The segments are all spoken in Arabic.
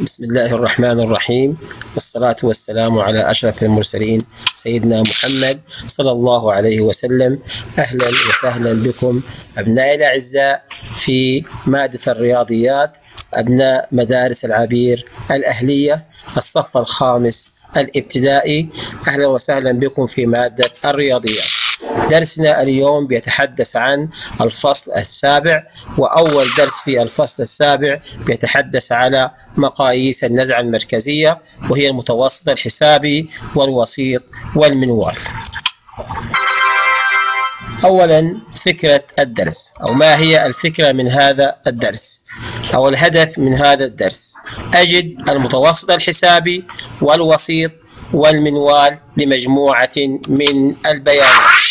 بسم الله الرحمن الرحيم. والصلاة والسلام على أشرف المرسلين سيدنا محمد صلى الله عليه وسلم. أهلا وسهلا بكم. أبنائي الأعزاء في مادة الرياضيات أبناء مدارس العبير الأهلية الصف الخامس الابتدائي. أهلا وسهلا بكم في مادة الرياضيات. درسنا اليوم بيتحدث عن الفصل السابع وأول درس في الفصل السابع بيتحدث على مقاييس النزعة المركزية وهي المتوسط الحسابي والوسيط والمنوال. أولا فكرة الدرس أو ما هي الفكرة من هذا الدرس؟ أو الهدف من هذا الدرس؟ أجد المتوسط الحسابي والوسيط والمنوال لمجموعة من البيانات.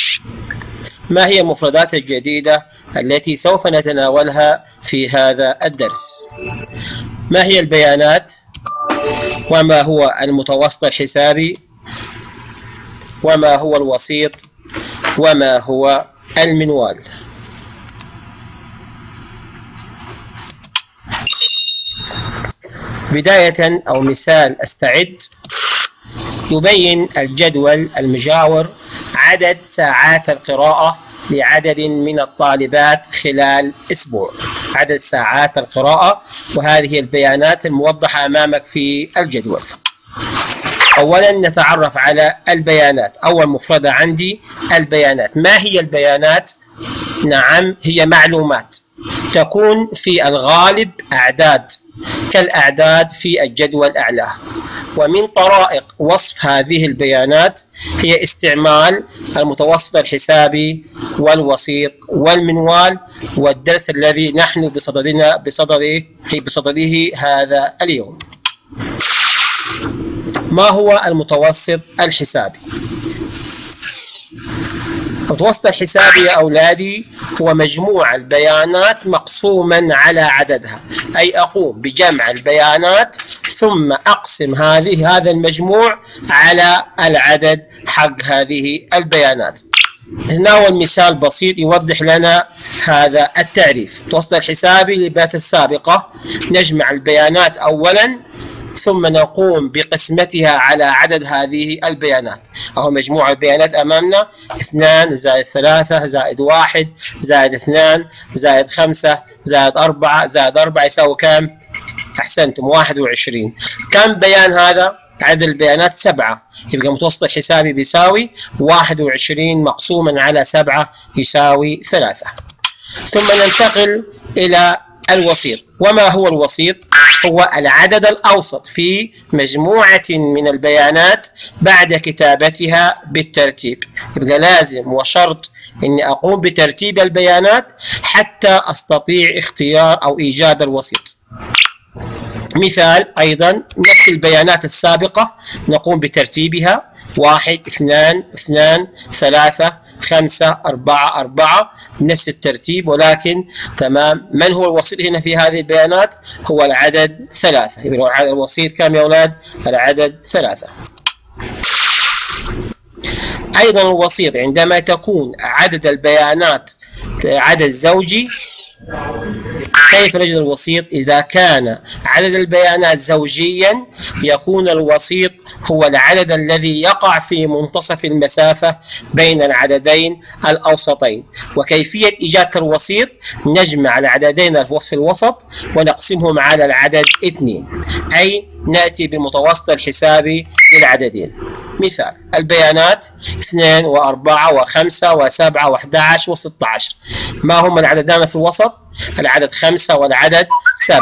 ما هي المفردات الجديدة التي سوف نتناولها في هذا الدرس؟ ما هي البيانات؟ وما هو المتوسط الحسابي؟ وما هو الوسيط؟ وما هو المنوال؟ بداية أو مثال أستعد. يبين الجدول المجاور عدد ساعات القراءة لعدد من الطالبات خلال أسبوع. عدد ساعات القراءة وهذه البيانات الموضحة أمامك في الجدول. أولا نتعرف على البيانات. أول مفردة عندي البيانات. ما هي البيانات؟ نعم هي معلومات. تكون في الغالب أعداد. كالأعداد في الجدول أعلاه ومن طرائق وصف هذه البيانات هي استعمال المتوسط الحسابي والوسيط والمنوال والدرس الذي نحن بصددنا بصدده بصدده هذا اليوم. ما هو المتوسط الحسابي؟ المتوسط الحسابي يا أولادي هو مجموع البيانات مقسوما على عددها. أي أقوم بجمع البيانات ثم أقسم هذه هذا المجموع على العدد حق هذه البيانات. نتناول مثال بسيط يوضح لنا هذا التعريف. المتوسط الحسابي للبيانات السابقة نجمع البيانات أولا ثم نقوم بقسمتها على عدد هذه البيانات أو مجموع البيانات أمامنا 2 زائد 3 زائد 1 زائد 2 زائد 5 زائد 4 زائد 4 يساوي كم؟ أحسنتم 21 كم بيان هذا؟ عدد البيانات سبعة يبقى متوسط الحسابي بيساوي 21 مقسوما على سبعة يساوي ثلاثة ثم ننتقل إلى الوسيط وما هو الوسيط؟ هو العدد الأوسط في مجموعة من البيانات بعد كتابتها بالترتيب. يبقى لازم وشرط أني أقوم بترتيب البيانات حتى أستطيع اختيار أو إيجاد الوسيط. مثال أيضا نفس البيانات السابقة نقوم بترتيبها واحد اثنان اثنان ثلاثة خمسة أربعة أربعة نفس الترتيب ولكن تمام. من هو الوسيط هنا في هذه البيانات؟ هو العدد ثلاثة. الوسيط كم يا أولاد؟ العدد ثلاثة. أيضا الوسيط عندما تكون عدد البيانات عدد زوجي كيف نجد الوسيط؟ إذا كان عدد البيانات زوجيا يكون الوسيط هو العدد الذي يقع في منتصف المسافة بين العددين الأوسطين. وكيفية إيجاد الوسيط؟ نجمع العددين في الوسط ونقسمهم على العدد اثنين أي نأتي بالمتوسط الحسابي للعددين. مثال. البيانات 2 و4 و5 و7 و11 و16 ما هم العددان في الوسط؟ العدد 5 والعدد 7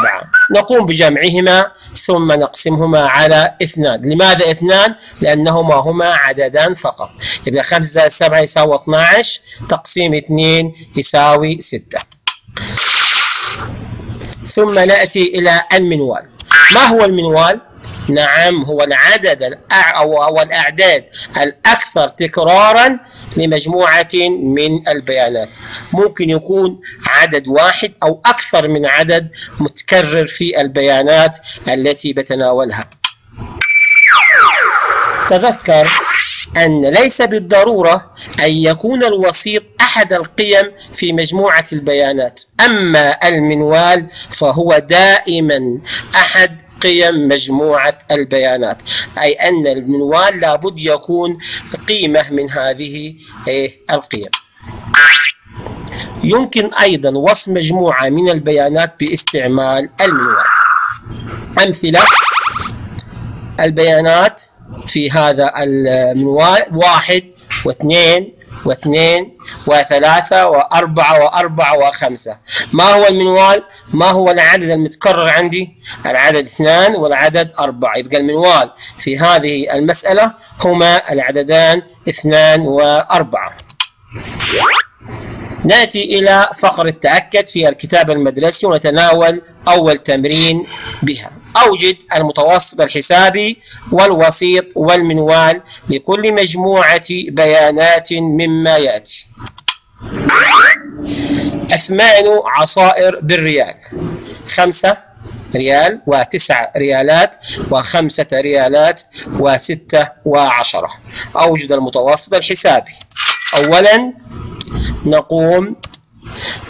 نقوم بجمعهما ثم نقسمهما على اثنان. لماذا اثنان؟ لأنهما هما عددان فقط. يبقى 5 زائد 7 يساوي 12 تقسيم 2 يساوي 6 ثم نأتي إلى المنوال. ما هو المنوال؟ نعم هو العدد. أو الأعداد الأكثر تكرارا لمجموعة من البيانات ممكن يكون عدد واحد أو أكثر من عدد متكرر في البيانات التي بتناولها تذكر أن ليس بالضرورة أن يكون الوسيط أحد القيم في مجموعة البيانات أما المنوال فهو دائما أحد قيم مجموعة البيانات. أي أن المنوال لابد يكون قيمة من هذه إيه، القيم. يمكن أيضا وصف مجموعة من البيانات باستعمال المنوال. أمثلة البيانات في هذا المنوال واحد واثنين واثنين وثلاثة وأربعة وأربعة وخمسة ما هو المنوال؟ ما هو العدد المتكرر عندي؟ العدد اثنان والعدد أربعة يبقى المنوال في هذه المسألة هما العددان اثنان وأربعة نأتي إلى فقر التأكد في الكتاب المدرسي ونتناول أول تمرين بها أوجد المتوسط الحسابي والوسيط والمنوال لكل مجموعة بيانات مما يأتي. أثمان عصائر بالريال. خمسة ريال وتسع ريالات وخمسة ريالات وستة وعشرة. أوجد المتوسط الحسابي. أولا نقوم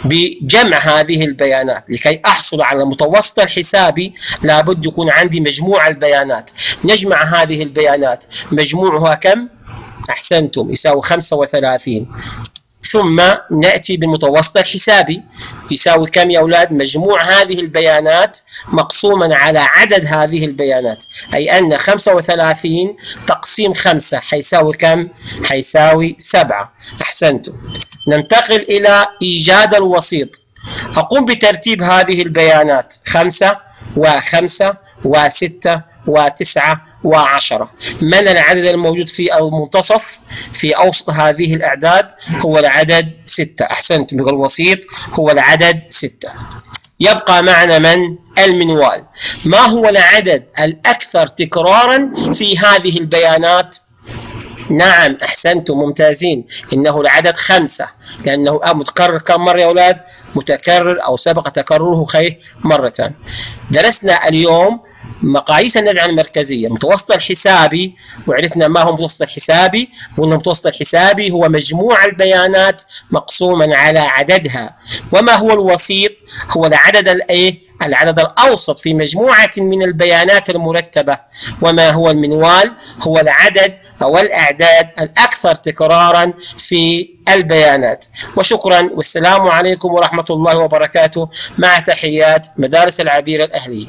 بجمع هذه البيانات لكي أحصل على المتوسط الحسابي لابد يكون عندي مجموع البيانات. نجمع هذه البيانات. مجموعها كم؟ أحسنتم يساوي 35 ثم نأتي بالمتوسط الحسابي يساوي كم يا أولاد؟ مجموع هذه البيانات مقسوما على عدد هذه البيانات أي أن 35 تقسيم 5 حيساوي كم؟ حيساوي 7 أحسنتم. ننتقل إلى إيجاد الوسيط. أقوم بترتيب هذه البيانات خمسة وخمسة وستة وتسعة وعشرة. من العدد الموجود في المنتصف في أوسط هذه الأعداد؟ هو العدد ستة. أحسنت الوسيط هو العدد ستة. يبقى معنا من؟ المنوال. ما هو العدد الأكثر تكرارا في هذه البيانات؟ نعم أحسنتم ممتازين. إنه العدد خمسة. لأنه متكرر كم مرة يا أولاد؟ متكرر أو سبق تكرره خيه مرة درسنا اليوم مقاييس النزعة المركزية. المتوسط الحسابي وعرفنا ما هو المتوسط الحسابي وأن المتوسط الحسابي هو مجموع البيانات مقسوما على عددها. وما هو الوسيط؟ هو العدد الإيه؟ العدد الأوسط في مجموعة من البيانات المرتبة. وما هو المنوال؟ هو العدد أو الأعداد الأكثر تكرارا في البيانات. وشكرا والسلام عليكم ورحمة الله وبركاته. مع تحيات مدارس العبير الأهلية.